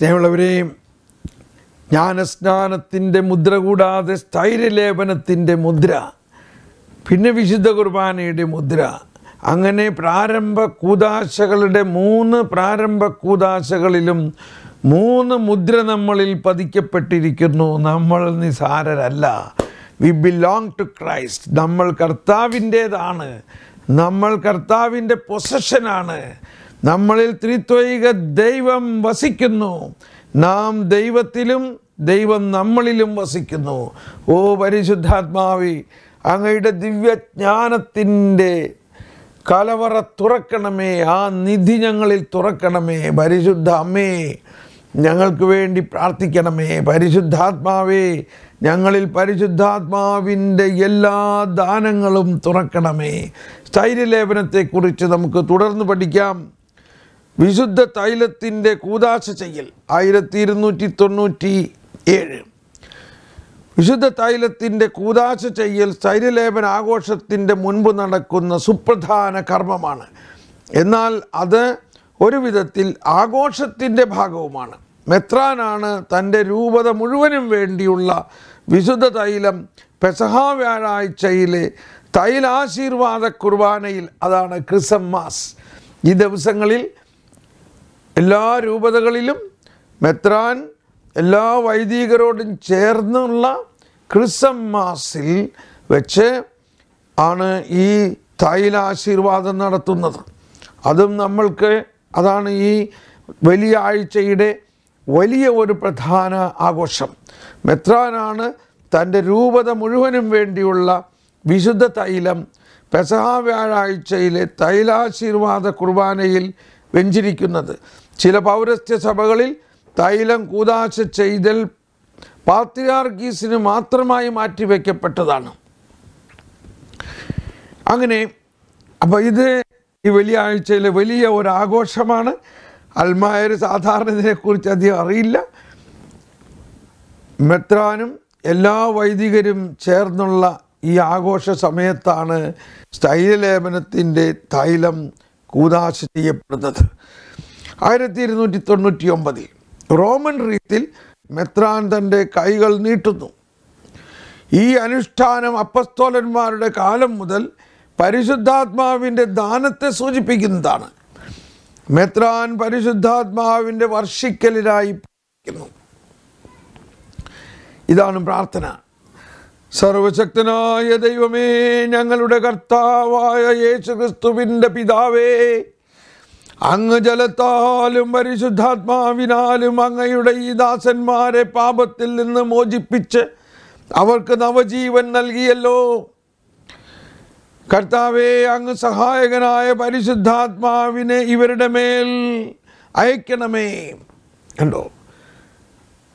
സ്നേഹമുള്ളവരെയും ജ്ഞാനസ്നാനത്തിന്റെ മുദ്ര കൂടാതെ സ്ഥൈര്യലേപനത്തിന്റെ മുദ്ര പിന്നെ വിശുദ്ധ കുർബാനയുടെ മുദ്ര. അങ്ങനെ പ്രാരംഭ കൂതാശകളുടെ മൂന്ന് പ്രാരംഭ കൂതാശകളിലും മൂന്ന് മുദ്ര നമ്മളിൽ പതിക്കപ്പെട്ടിരിക്കുന്നു. നമ്മൾ നിസാരരല്ല. വി ബിലോങ് ടു ക്രൈസ്റ്റ് നമ്മൾ കർത്താവിന്റേതാണ്. നമ്മൾ കർത്താവിന്റെ പൊസഷനാണ് നമ്മളിൽ ത്രിത്വൈക ദൈവം വസിക്കുന്നു. നാം ദൈവത്തിലും ദൈവം നമ്മളിലും വസിക്കുന്നു. ഓ പരിശുദ്ധാത്മാവി അങ്ങയുടെ ദിവ്യജ്ഞാനത്തിന്റെ കലവറ തുറക്കണമേ ആ നിധി ഞങ്ങളിൽ തുറക്കണമേ. പരിശുദ്ധ അമ്മേ ഞങ്ങൾക്ക് വേണ്ടി പ്രാർത്ഥിക്കണമേ. പരിശുദ്ധാത്മാവേ ഞങ്ങളിൽ പരിശുദ്ധാത്മാവിന്റെ എല്ലാ ദാനങ്ങളും തുറക്കണമേ. സ്ഥൈര്യലേപനത്തെക്കുറിച്ച് നമുക്ക് തുടർന്ന് പഠിക്കാം. വിശുദ്ധ തൈലത്തിന്റെ കൂതാശ ചെയ്യൽ. ആയിരത്തി ഇരുന്നൂറ്റി തൊണ്ണൂറ്റി ഏഴ് വിശുദ്ധ തൈലത്തിന്റെ കൂതാശ ചെയ്യൽ സ്ഥൈര്യലേപന ആഘോഷത്തിന്റെ മുൻപ് നടക്കുന്ന സുപ്രധാന കർമ്മമാണ്. എന്നാൽ അത് ഒരു വിധത്തിൽ ആഘോഷത്തിന്റെ ഭാഗവുമാണ്. മെത്രാനാണ് തന്റെ രൂപത മുഴുവനും വേണ്ടിയുള്ള വിശുദ്ധ തൈലം പെസഹാ വ്യാഴാഴ്ചയിലെ തൈലാശീർവാദ കുർബാനയിൽ അതാണ് ക്രിസമ്മാസ് ഈ ദിവസങ്ങളിൽ എല്ലാ രൂപതകളിലും മെത്രാൻ എല്ലാ വൈദികരോടും ചേർന്നുള്ള ക്രിസ്മാസിൽ വെച്ച് ആണ് ഈ തൈലാശീർവാദം നടത്തുന്നത്. അതും നമ്മൾക്ക് അതാണ് ഈ വലിയ ആഴ്ചയുടെ വലിയ ഒരു പ്രധാന ആഘോഷം. മെത്രാനാണ് തന്റെ രൂപത മുഴുവനും വേണ്ടിയുള്ള വിശുദ്ധ തൈലം പെസഹ വ്യാഴാഴ്ചയിലെ തൈലാശീർവാദ കുർബാനയിൽ വെഞ്ചിരിക്കുന്നത്. ചില പൗരസ്ത്യ സഭകളിൽ തൈലം കൂതാശ ചെയ്തൽ പാത്രിയാർഗീസിന് മാത്രമായി മാറ്റിവെക്കപ്പെട്ടതാണ്. അങ്ങനെ അപ്പോൾ ഇത് ഈ വലിയ ആഴ്ചയിലെ വലിയ ഒരു ആഘോഷമാണ് അൽമായർ സാധാരണ ഇതിനെക്കുറിച്ച് അധികം അറിയില്ല. മെത്രാനും എല്ലാ വൈദികരും ചേർന്നുള്ള ഈ ആഘോഷ സമയത്താണ് തൈലലേപനത്തിന്റെ തൈലം കൂതാശ ചെയ്യപ്പെടുന്നത്. ആയിരത്തി ഇരുന്നൂറ്റി തൊണ്ണൂറ്റി ഒമ്പതിൽ റോമൻ റീത്തിൽ മെത്രാൻ തന്റെ കൈകൾ നീട്ടുന്നു. ഈ അനുഷ്ഠാനം അപ്പസ്തോലന്മാരുടെ കാലം മുതൽ പരിശുദ്ധാത്മാവിന്റെ ദാനത്തെ സൂചിപ്പിക്കുന്നതാണ്. മെത്രാൻ പരിശുദ്ധാത്മാവിന്റെ വർഷിക്കലിനായി പ്രാർത്ഥിക്കുന്നു. ഇതാണ് പ്രാർത്ഥന. സർവശക്തനായ ദൈവമേ ഞങ്ങളുടെ കർത്താവായ യേശുക്രിസ്തുവിന്റെ പിതാവേ അങ്ങ് ജലത്താലും പരിശുദ്ധാത്മാവിനാലും അങ്ങയുടെ ഈ ദാസന്മാരെ പാപത്തിൽ നിന്ന് മോചിപ്പിച്ച് അവർക്ക് നവജീവൻ നൽകിയല്ലോ. കർത്താവെ അങ്ങ് സഹായകനായ പരിശുദ്ധാത്മാവിനെ ഇവരുടെ മേൽ അയക്കണമേ. കണ്ടോ?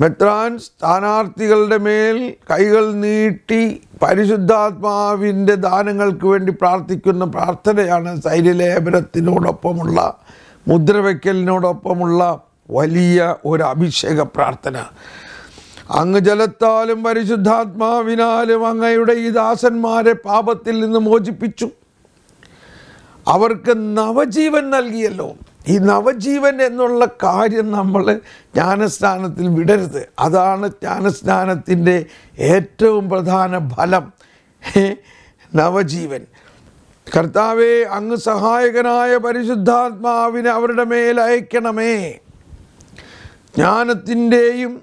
മെത്രാൻ സ്ഥാനാർത്ഥികളുടെ മേൽ കൈകൾ നീട്ടി പരിശുദ്ധാത്മാവിന്റെ ദാനങ്ങൾക്ക് വേണ്ടി പ്രാർത്ഥിക്കുന്ന പ്രാർത്ഥനയാണ് സൈര്യലേപനത്തിനോടൊപ്പമുള്ള മുദ്രവയ്ക്കലിനോടൊപ്പമുള്ള വലിയ ഒരു അഭിഷേക പ്രാർത്ഥന. അങ്ങ് ജലത്താലും പരിശുദ്ധാത്മാവിനാലും അങ്ങയുടെ ഈ ദാസന്മാരെ പാപത്തിൽ നിന്ന് മോചിപ്പിച്ചു. അവർക്ക് നവജീവൻ നൽകിയല്ലോ. ഈ നവജീവൻ എന്നുള്ള കാര്യം നമ്മൾ ജ്ഞാനസ്നാനത്തിൽ വിടരുത്. അതാണ് ജ്ഞാനസ്നാനത്തിന്റെ ഏറ്റവും പ്രധാന ഫലം. നവജീവൻ. കർത്താവെ അങ്ങ് സഹായകനായ പരിശുദ്ധാത്മാവിനെ അവരുടെ മേൽ അയക്കണമേ. ജ്ഞാനത്തിന്റെയും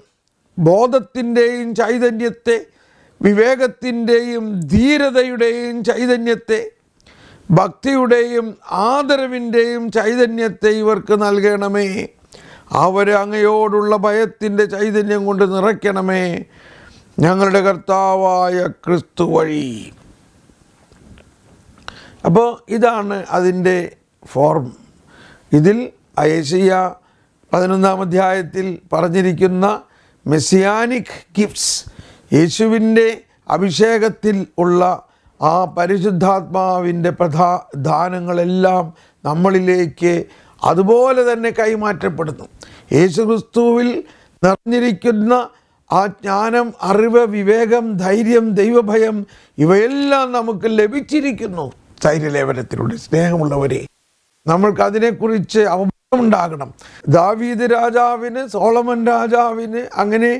ബോധത്തിന്റെയും ചൈതന്യത്തെ വിവേകത്തിന്റെയും ധീരതയുടെയും ചൈതന്യത്തെ ഭക്തിയുടെയും ആദരവിന്റെയും ചൈതന്യത്തെ ഇവർക്ക് നൽകണമേ. അവരെ അങ്ങയോടുള്ള ഭയത്തിന്റെ ചൈതന്യം കൊണ്ട് നിറയ്ക്കണമേ. ഞങ്ങളുടെ കർത്താവായ ക്രിസ്തു വഴി. അപ്പോൾ ഇതാണ് അതിന്റെ ഫോം. ഇതിൽ ഐശയ്യ പതിനൊന്നാം അധ്യായത്തിൽ പറഞ്ഞിരിക്കുന്ന മെസ്സിയാനിക് ഗിഫ്റ്റ്സ് യേശുവിന്റെ അഭിഷേകത്തിൽ ഉള്ള ആ പരിശുദ്ധാത്മാവിന്റെ പ്രധാ ദാനങ്ങളെല്ലാം നമ്മളിലേക്ക് അതുപോലെ തന്നെ കൈമാറ്റപ്പെടുന്നു. യേശുക്രിസ്തുവിൽ നിറഞ്ഞിരിക്കുന്ന ആ ജ്ഞാനം അറിവ് വിവേകം ധൈര്യം ദൈവഭയം ഇവയെല്ലാം നമുക്ക് ലഭിച്ചിരിക്കുന്നു. ധൈര്യലേപനത്തിലൂടെ സ്നേഹമുള്ളവരെ നമ്മൾക്കതിനെക്കുറിച്ച് അവബോധമുണ്ടാകണം. ദാവീദ് രാജാവിന് സോളമൻ രാജാവിന് അങ്ങനെ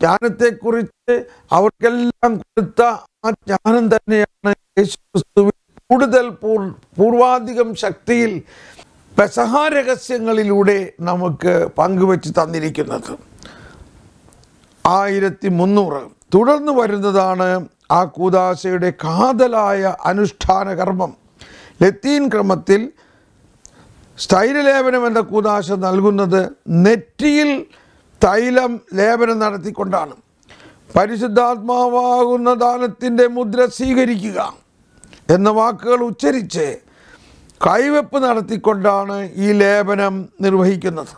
ജ്ഞാനത്തെക്കുറിച്ച് അവർക്കെല്ലാം കൊടുത്ത ആ ജ്ഞാനം തന്നെയാണ് യേശു ക്രിസ്തുവിൽ കൂടുതൽ പൂർ പൂർവാധികം ശക്തിയിൽ പെസഹ രഹസ്യങ്ങളിലൂടെ നമുക്ക് പങ്കുവച്ച് തന്നിരിക്കുന്നത്. ആയിരത്തി മുന്നൂറ് തുടർന്ന് വരുന്നതാണ് ആ കൂതാശയുടെ കാതലായ അനുഷ്ഠാന കർമ്മം. ലത്തീൻ ക്രമത്തിൽ സ്ഥൈര്യലേപനം എന്ന കൂതാശ നൽകുന്നത് നെറ്റിയിൽ തൈലം ലേപനം നടത്തിക്കൊണ്ടാണ്. പരിശുദ്ധാത്മാവാകുന്ന ദാനത്തിന്റെ മുദ്ര സ്വീകരിക്കുക എന്ന വാക്കുകൾ ഉച്ചരിച്ച് കൈവെപ്പ് നടത്തിക്കൊണ്ടാണ് ഈ ലേപനം നിർവഹിക്കുന്നത്.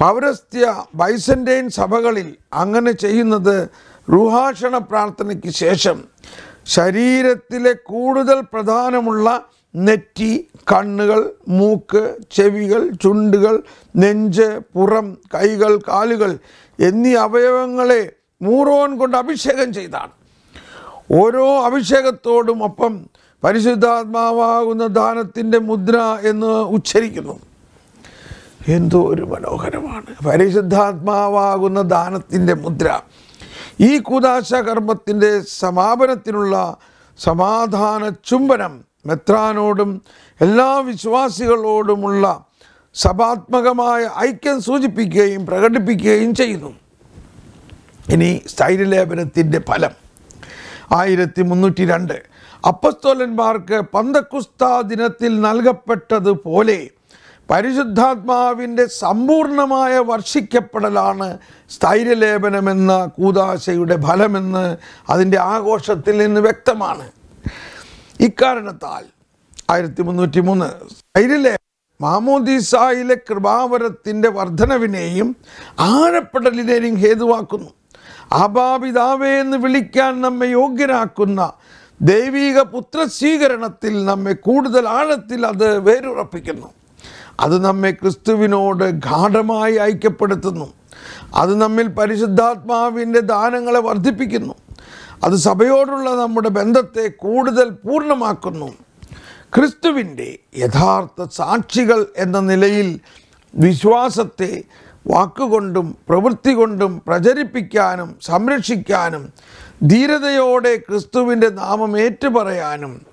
പൗരസ്ത്യ ബൈസന്റൈൻ സഭകളിൽ അങ്ങനെ ചെയ്യുന്നത് റുഹാഷണ പ്രാർത്ഥനയ്ക്ക് ശേഷം ശരീരത്തിലെ കൂടുതൽ പ്രധാനമുള്ള നെറ്റി കണ്ണുകൾ മൂക്ക് ചെവികൾ ചുണ്ടുകൾ നെഞ്ച് പുറം കൈകൾ കാലുകൾ എന്നീ അവയവങ്ങളെ മൂറോൻ കൊണ്ട് അഭിഷേകം ചെയ്താണ്. ഓരോ അഭിഷേകത്തോടും ഒപ്പം പരിശുദ്ധാത്മാവാകുന്ന ദാനത്തിന്റെ മുദ്ര എന്ന് ഉച്ചരിക്കുന്നു. എന്തോ ഒരു മനോഹരമാണ്. പരിശുദ്ധാത്മാവാകുന്ന ദാനത്തിന്റെ മുദ്ര. ഈ കൂതാശ കർമ്മത്തിന്റെ സമാപനത്തിനുള്ള സമാധാന ചുംബനം മെത്രാനോടും എല്ലാ വിശ്വാസികളോടുമുള്ള സഭാത്മകമായ ഐക്യം സൂചിപ്പിക്കുകയും പ്രകടിപ്പിക്കുകയും ചെയ്യുന്നു. ഇനി സ്ഥൈര്യലേപനത്തിന്റെ ഫലം. ആയിരത്തി മുന്നൂറ്റി രണ്ട് അപ്പസ്തോലന്മാർക്ക് പന്തക്കുസ്ത ദിനത്തിൽ നൽകപ്പെട്ടതുപോലെ പരിശുദ്ധാത്മാവിന്റെ സമ്പൂർണമായ വർഷിക്കപ്പെടലാണ് സ്ഥൈര്യലേപനമെന്ന കൂതാശയുടെ ഫലമെന്ന് അതിന്റെ ആഘോഷത്തിൽ നിന്ന് വ്യക്തമാണ്. ഇക്കാരണത്താൽ ആയിരത്തി മുന്നൂറ്റി മൂന്ന് സ്ഥൈര്യലേപനം മാമോദീസായിലെ കൃപാവരത്തിന്റെ വർധനവിനെയും ആഴപ്പെടലിനെയും ഹേതുവാക്കുന്നു. ആബാപിതാവേ എന്ന് വിളിക്കാൻ നമ്മെ യോഗ്യരാക്കുന്ന ദൈവീക പുത്രസ്വീകരണത്തിൽ നമ്മെ കൂടുതൽ ആഴത്തിൽ അത് വേരുറപ്പിക്കുന്നു. അത് നമ്മെ ക്രിസ്തുവിനോട് ഗാഠമായി ഐക്യപ്പെടുത്തുന്നു. അത് നമ്മിൽ പരിശുദ്ധാത്മാവിന്റെ ദാനങ്ങളെ വർദ്ധിപ്പിക്കുന്നു. അത് സഭയോടുള്ള നമ്മുടെ ബന്ധത്തെ കൂടുതൽ പൂർണമാക്കുന്നു. ക്രിസ്തുവിന്റെ യഥാർത്ഥ സാക്ഷികൾ എന്ന നിലയിൽ വിശ്വാസത്തെ വാക്കുകൊണ്ടും പ്രവൃത്തി കൊണ്ടും പ്രചരിപ്പിക്കാനും സംരക്ഷിക്കാനും ധീരതയോടെ ക്രിസ്തുവിന്റെ നാമം ഏറ്റുപറയാനും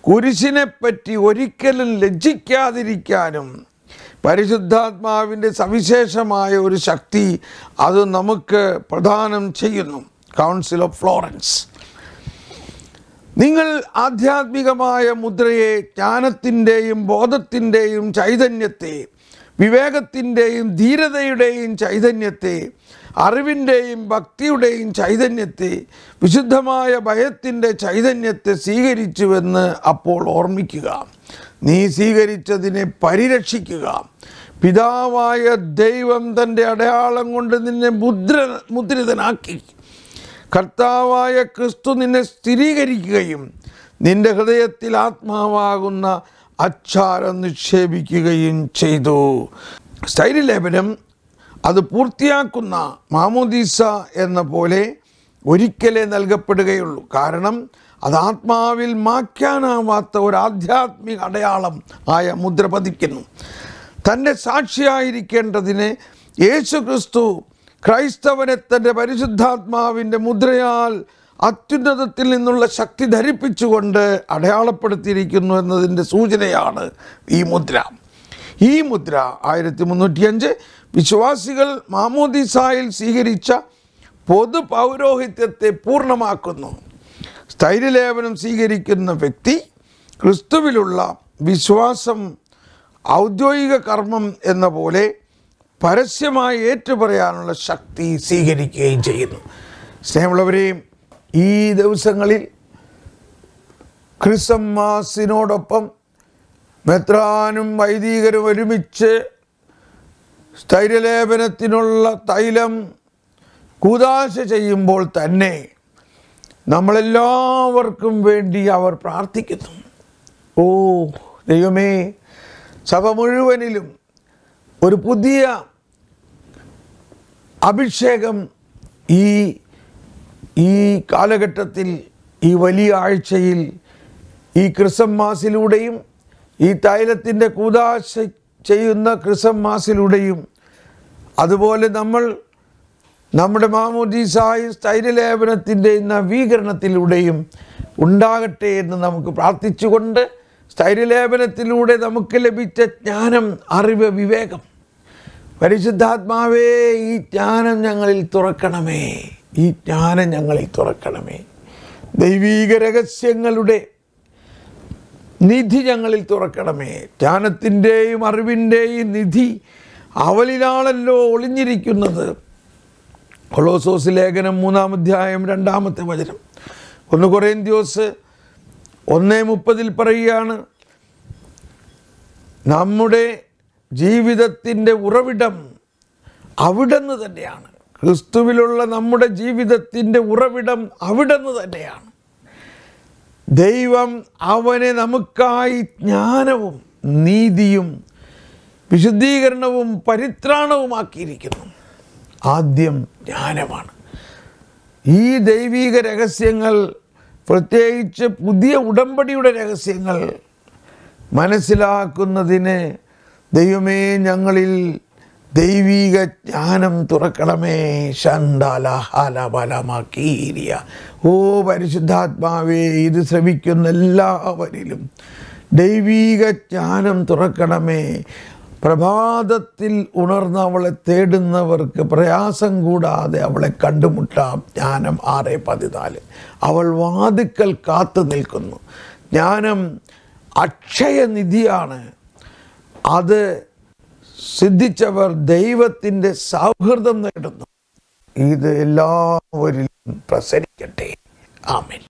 കുരിശിനെപ്പറ്റി ഒരിക്കലും ലജ്ജിക്കാതിരിക്കാനും പരിശുദ്ധാത്മാവിന്റെ സവിശേഷമായ ഒരു ശക്തി അത് നമുക്ക് പ്രദാനം ചെയ്യുന്നു. കൗൺസിൽ ഓഫ് ഫ്ലോറൻസ് നിങ്ങൾ ആധ്യാത്മികമായ മുദ്രയെ ജ്ഞാനത്തിന്റെയും ബോധത്തിന്റെയും ചൈതന്യത്തെ വിവേകത്തിന്റെയും ധീരതയുടെയും ചൈതന്യത്തെ അറിവിന്റെയും ഭക്തിയുടെയും ചൈതന്യത്തെ വിശുദ്ധമായ ഭയത്തിന്റെ ചൈതന്യത്തെ സ്വീകരിച്ചുവെന്ന് അപ്പോൾ ഓർമ്മിക്കുക. നീ സ്വീകരിച്ചതിനെ പരിരക്ഷിക്കുക. പിതാവായ ദൈവം തന്റെ അടയാളം കൊണ്ട് നിന്നെ മുദ്ര മുദ്രിതനാക്കി. കർത്താവായ ക്രിസ്തു നിന്നെ സ്ഥിരീകരിക്കുകയും നിന്റെ ഹൃദയത്തിൽ ആത്മാവാകുന്ന അച്ചാരം നിക്ഷേപിക്കുകയും ചെയ്തു. സ്ഥൈര്യലേപനം അത് പൂർത്തിയാക്കുന്ന മാമോദീസ എന്ന പോലെ ഒരിക്കലേ നൽകപ്പെടുകയുള്ളൂ. കാരണം അത് ആത്മാവിൽ മായ്ക്കാനാവാത്ത ഒരു ആധ്യാത്മിക അടയാളം ആയ മുദ്ര പതിക്കുന്നു. തന്റെ സാക്ഷിയായിരിക്കേണ്ടതിന് യേശു ക്രിസ്തു ക്രൈസ്തവനെ തന്റെ പരിശുദ്ധാത്മാവിന്റെ മുദ്രയാൽ അത്യുന്നതത്തിൽ നിന്നുള്ള ശക്തി ധരിപ്പിച്ചുകൊണ്ട് അടയാളപ്പെടുത്തിയിരിക്കുന്നു എന്നതിന്റെ സൂചനയാണ് ഈ മുദ്ര. ഈ മുദ്ര ആയിരത്തി മുന്നൂറ്റിയഞ്ച് വിശ്വാസികൾ മാമോദിസായിൽ സ്വീകരിച്ച പൊതു പൗരോഹിത്യത്തെ പൂർണമാക്കുന്നു. സ്ഥൈര്യലേപനം സ്വീകരിക്കുന്ന വ്യക്തി ക്രിസ്തുവിലുള്ള വിശ്വാസം ഔദ്യോഗിക കർമ്മം എന്ന പോലെ പരസ്യമായി ഏറ്റുപറയാനുള്ള ശക്തി സ്വീകരിക്കുകയും ചെയ്യുന്നു. സ്നേഹമുള്ളവരെയും ഈ ദിവസങ്ങളിൽ ക്രിസമ്മാസിനോടൊപ്പം മെത്രാനും വൈദികരും ഒരുമിച്ച് സ്ഥൈര്യലേപനത്തിനുള്ള തൈലം കൂതാശ ചെയ്യുമ്പോൾ തന്നെ നമ്മളെല്ലാവർക്കും വേണ്ടി അവർ പ്രാർത്ഥിക്കുന്നു. ഓ ദൈവമേ സഭ മുഴുവനിലും ഒരു പുതിയ അഭിഷേകം ഈ ഈ കാലഘട്ടത്തിൽ ഈ വലിയ ആഴ്ചയിൽ ഈ ക്രിസ്മസിലൂടെയും ഈ തൈലത്തിന്റെ കൂതാശ ചെയ്യുന്ന ക്രിസമാസിലൂടെയും അതുപോലെ നമ്മൾ നമ്മുടെ മാമോദീസായും സ്ഥൈര്യലേപനത്തിന്റെ നവീകരണത്തിലൂടെയും ഉണ്ടാകട്ടെ എന്ന് നമുക്ക് പ്രാർത്ഥിച്ചുകൊണ്ട് സ്ഥൈര്യലേപനത്തിലൂടെ നമുക്ക് ലഭിച്ച ജ്ഞാനം അറിവ് വിവേകം. പരിശുദ്ധാത്മാവേ ഈ ജ്ഞാനം ഞങ്ങളിൽ തുറക്കണമേ. ഈ ജ്ഞാനം ഞങ്ങളിൽ തുറക്കണമേ. ദൈവീക രഹസ്യങ്ങളുടെ നിധി ഞങ്ങളിൽ തുറക്കണമേ. ജ്ഞാനത്തിന്റെയും അറിവിന്റെയും നിധി അവലിലാണല്ലോ ഒളിഞ്ഞിരിക്കുന്നത്. കൊളോസോസ് ലേഖനം മൂന്നാം അധ്യായം രണ്ടാമത്തെ വചനം. ഒന്ന് കൊറേന്ത്യോസ് ഒന്നേ മുപ്പതിൽ പറയുകയാണ് നമ്മുടെ ജീവിതത്തിന്റെ ഉറവിടം അവിടുന്ന് തന്നെയാണ്. ക്രിസ്തുവിലുള്ള നമ്മുടെ ജീവിതത്തിന്റെ ഉറവിടം അവിടുന്ന് തന്നെയാണ്. ദൈവം അവനെ നമുക്കായി ജ്ഞാനവും നീതിയും വിശുദ്ധീകരണവും പരിത്രാണവുമാക്കിയിരിക്കുന്നു. ആദ്യം ജ്ഞാനമാണ്. ഈ ദൈവീക രഹസ്യങ്ങൾ പ്രത്യേകിച്ച് പുതിയ ഉടമ്പടിയുടെ രഹസ്യങ്ങൾ മനസ്സിലാക്കുന്നതിന് ദൈവമേ ഞങ്ങളിൽ ദൈവീക ജ്ഞാനം തുറക്കണമേ. ശണ്ടാലഹാലബലമാക്കീരിയ ഓ പരിശുദ്ധാത്മാവേ ഇത് ശ്രമിക്കുന്ന എല്ലാവരിലും ദൈവീക ജ്ഞാനം തുറക്കണമേ. പ്രഭാതത്തിൽ ഉണർന്ന് അവളെ തേടുന്നവർക്ക് പ്രയാസം കൂടാതെ അവളെ കണ്ടുമുട്ടാം. ജ്ഞാനം ആറ് പതിനാല്. അവൾ വാതുക്കൽ കാത്തു നിൽക്കുന്നു. ജ്ഞാനം അക്ഷയനിധിയാണ്. അത് സിദ്ധിച്ചവർ ദൈവത്തിന്റെ സൗഹൃദം നേടുന്നു. ഇത് എല്ലാവരിലും പ്രസരിക്കട്ടെ. ആമേൻ.